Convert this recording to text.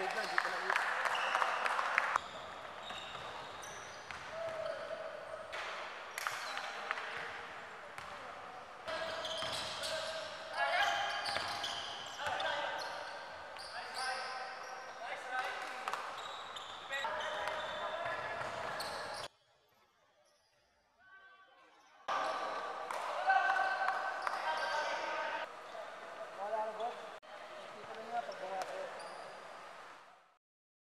Ferdinand, dito lang